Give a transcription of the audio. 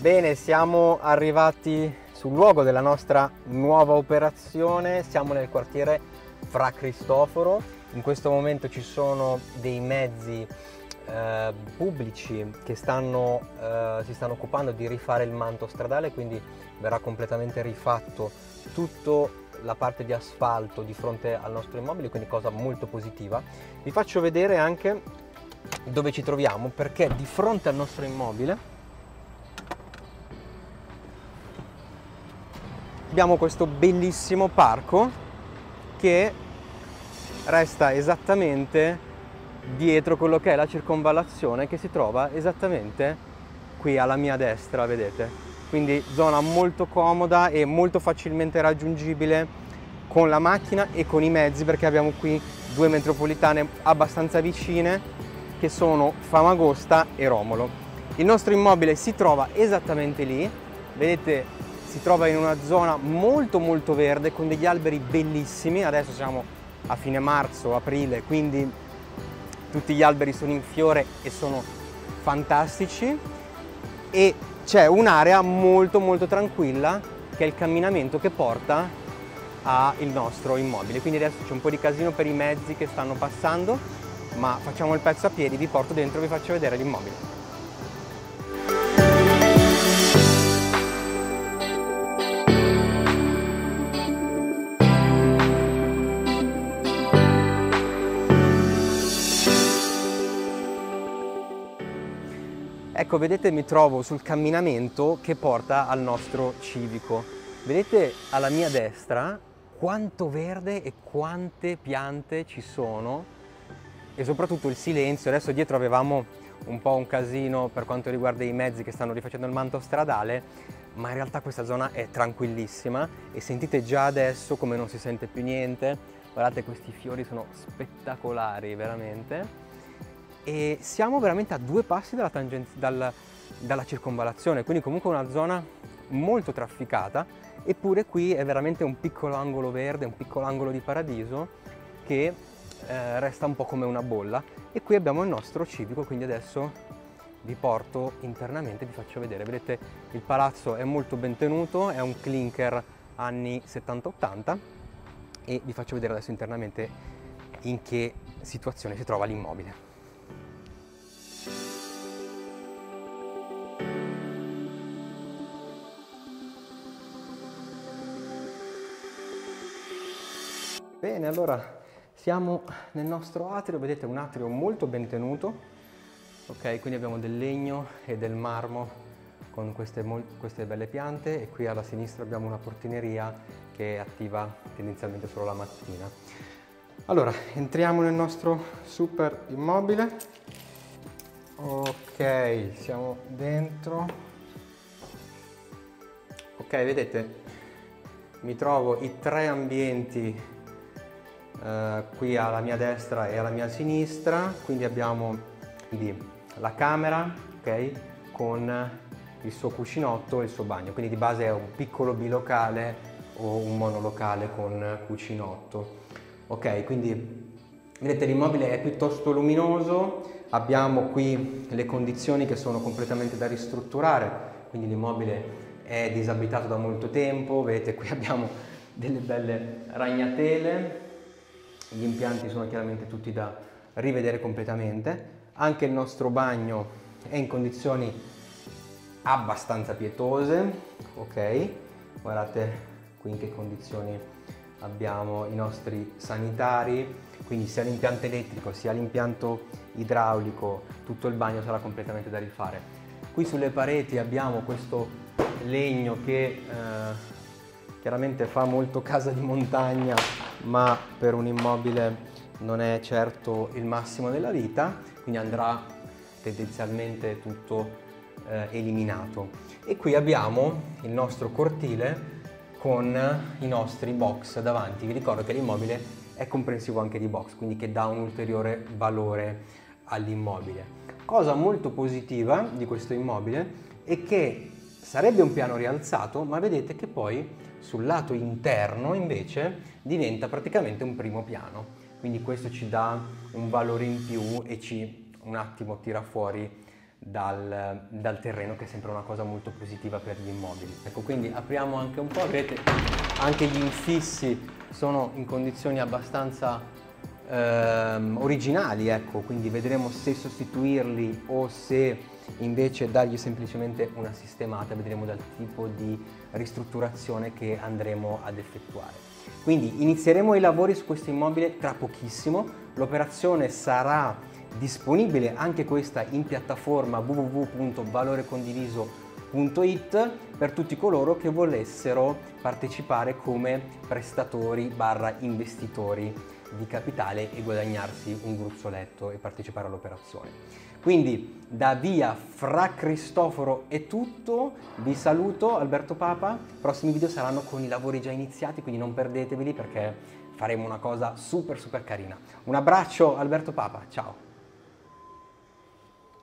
Bene, siamo arrivati sul luogo della nostra nuova operazione, siamo nel quartiere Fra Cristoforo, in questo momento ci sono dei mezzi eh, pubblici che stanno, eh, si stanno occupando di rifare il manto stradale, quindi verrà completamente rifatto tutta la parte di asfalto di fronte al nostro immobile, quindi cosa molto positiva. Vi faccio vedere anche dove ci troviamo perché di fronte al nostro immobile abbiamo questo bellissimo parco che resta esattamente dietro quello che è la circonvallazione che si trova esattamente qui alla mia destra, vedete? Quindi zona molto comoda e molto facilmente raggiungibile con la macchina e con i mezzi perché abbiamo qui due metropolitane abbastanza vicine che sono Famagosta e Romolo. Il nostro immobile si trova esattamente lì, vedete si trova in una zona molto molto verde con degli alberi bellissimi, adesso siamo a fine marzo, aprile, quindi tutti gli alberi sono in fiore e sono fantastici e c'è un'area molto molto tranquilla che è il camminamento che porta al nostro immobile. Quindi adesso c'è un po' di casino per i mezzi che stanno passando, ma facciamo il pezzo a piedi, vi porto dentro e vi faccio vedere l'immobile. Ecco, vedete mi trovo sul camminamento che porta al nostro civico. Vedete alla mia destra quanto verde e quante piante ci sono e soprattutto il silenzio. Adesso dietro avevamo un po' un casino per quanto riguarda i mezzi che stanno rifacendo il manto stradale, ma in realtà questa zona è tranquillissima e sentite già adesso come non si sente più niente. Guardate questi fiori sono spettacolari veramente e siamo veramente a due passi dalla, dal, dalla circonvalazione, quindi comunque una zona molto trafficata, eppure qui è veramente un piccolo angolo verde, un piccolo angolo di paradiso che eh, resta un po' come una bolla e qui abbiamo il nostro civico, quindi adesso vi porto internamente, vi faccio vedere, vedete il palazzo è molto ben tenuto, è un clinker anni 70-80 e vi faccio vedere adesso internamente in che situazione si trova l'immobile. Bene, allora siamo nel nostro atrio, vedete un atrio molto ben tenuto, ok? Quindi abbiamo del legno e del marmo con queste, queste belle piante e qui alla sinistra abbiamo una portineria che è attiva tendenzialmente solo la mattina. Allora, entriamo nel nostro super immobile. Ok, siamo dentro. Ok, vedete, mi trovo i tre ambienti eh, qui alla mia destra e alla mia sinistra, quindi abbiamo quindi, la camera okay, con il suo cucinotto e il suo bagno, quindi di base è un piccolo bilocale o un monolocale con cucinotto. Ok, quindi vedete l'immobile è piuttosto luminoso, abbiamo qui le condizioni che sono completamente da ristrutturare, quindi l'immobile è disabitato da molto tempo, vedete qui abbiamo delle belle ragnatele, gli impianti sono chiaramente tutti da rivedere completamente, anche il nostro bagno è in condizioni abbastanza pietose, ok? Guardate qui in che condizioni abbiamo i nostri sanitari, quindi sia l'impianto elettrico sia l'impianto idraulico, tutto il bagno sarà completamente da rifare. Qui sulle pareti abbiamo questo legno che eh, chiaramente fa molto casa di montagna ma per un immobile non è certo il massimo della vita, quindi andrà tendenzialmente tutto eh, eliminato. E qui abbiamo il nostro cortile con i nostri box davanti. Vi ricordo che l'immobile è comprensivo anche di box, quindi che dà un ulteriore valore all'immobile. Cosa molto positiva di questo immobile è che sarebbe un piano rialzato, ma vedete che poi sul lato interno invece diventa praticamente un primo piano. Quindi questo ci dà un valore in più e ci un attimo tira fuori dal, dal, terreno che è sempre una cosa molto positiva per gli immobili. Ecco quindi apriamo anche un po', vedete anche gli infissi sono in condizioni abbastanza ehm, originali, ecco, quindi vedremo se sostituirli o se invece dargli semplicemente una sistemata, vedremo dal tipo di ristrutturazione che andremo ad effettuare. Quindi inizieremo i lavori su questo immobile tra pochissimo, l'operazione sarà disponibile anche questa in piattaforma www.valorecondiviso.it per tutti coloro che volessero partecipare come prestatori barra investitori di capitale e guadagnarsi un gruzzoletto e partecipare all'operazione. Quindi da via Fra Cristoforo è tutto, vi saluto Alberto Papa, i prossimi video saranno con i lavori già iniziati quindi non perdeteveli perché faremo una cosa super super carina. Un abbraccio Alberto Papa, ciao!